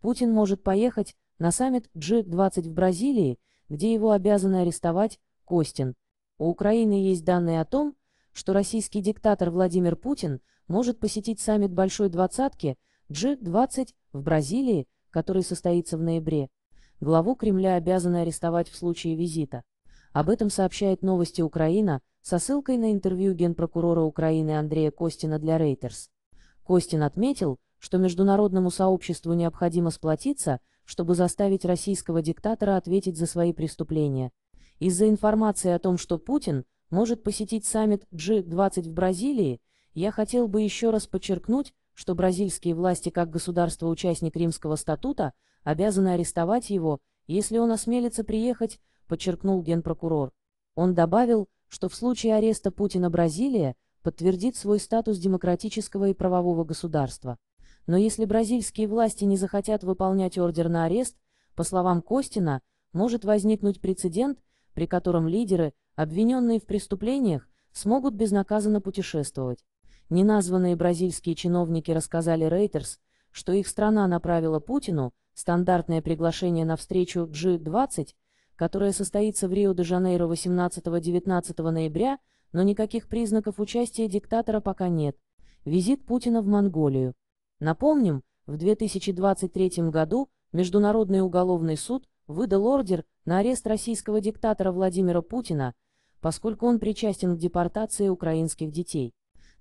Путин может поехать на саммит G20 в Бразилии, где его обязаны арестовать Костин. У Украины есть данные о том, что российский диктатор Владимир Путин может посетить саммит Большой Двадцатки G20 в Бразилии, который состоится в ноябре. Главу Кремля обязаны арестовать в случае визита. Об этом сообщает новости Украина со ссылкой на интервью генпрокурора Украины Андрея Костина для Reuters. Костин отметил, что международному сообществу необходимо сплотиться, чтобы заставить российского диктатора ответить за свои преступления. Из-за информации о том, что Путин может посетить саммит G20 в Бразилии, я хотел бы еще раз подчеркнуть, что бразильские власти как государство-участник Римского статута обязаны арестовать его, если он осмелится приехать, подчеркнул генпрокурор. Он добавил, что в случае ареста Путина Бразилия подтвердит свой статус демократического и правового государства. Но если бразильские власти не захотят выполнять ордер на арест, по словам Костина, может возникнуть прецедент, при котором лидеры, обвиненные в преступлениях, смогут безнаказанно путешествовать. Неназванные бразильские чиновники рассказали Рейтерс, что их страна направила Путину стандартное приглашение на встречу G20, которая состоится в Рио-де-Жанейро 18-19 ноября, но никаких признаков участия диктатора пока нет. Визит Путина в Монголию. Напомним, в 2023 году Международный уголовный суд выдал ордер на арест российского диктатора Владимира Путина, поскольку он причастен к депортации украинских детей.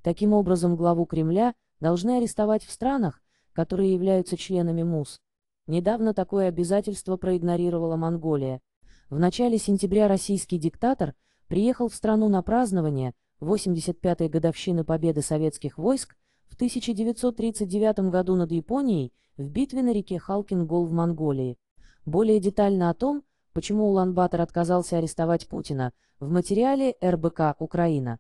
Таким образом, главу Кремля должны арестовать в странах, которые являются членами МУС. Недавно такое обязательство проигнорировала Монголия. В начале сентября российский диктатор приехал в страну на празднование 85-й годовщины победы советских войск в 1939 году над Японией в битве на реке Халкин-Гол в Монголии. Более детально о том, почему Улан-Батор отказался арестовать Путина, в материале РБК «Украина».